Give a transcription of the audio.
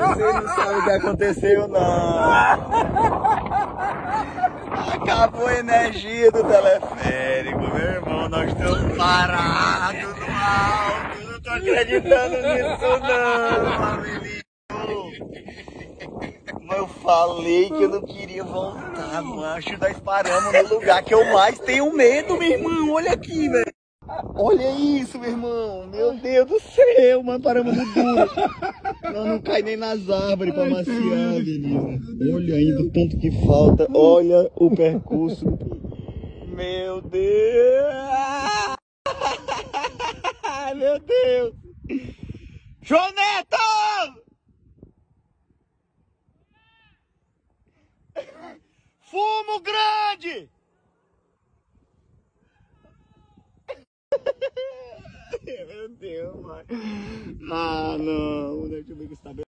Você não sabe o que aconteceu, não. Acabou a energia do teleférico, meu irmão. Nós estamos parados no alto. Não tô acreditando nisso, não, Amelinho. Mas eu falei que eu não queria voltar, macho. Nós paramos no lugar que eu mais tenho medo, meu irmão. Olha aqui, velho. Olha isso, meu irmão. Meu Deus do céu, mano. Paramos no duro. Nós não cai nem nas árvores pra maciar, menina. Olha ainda o tanto que falta. Olha o percurso. Meu Deus. Meu Deus. João Meu Deus, mano. Ah, não. Deixa eu ver que está bem.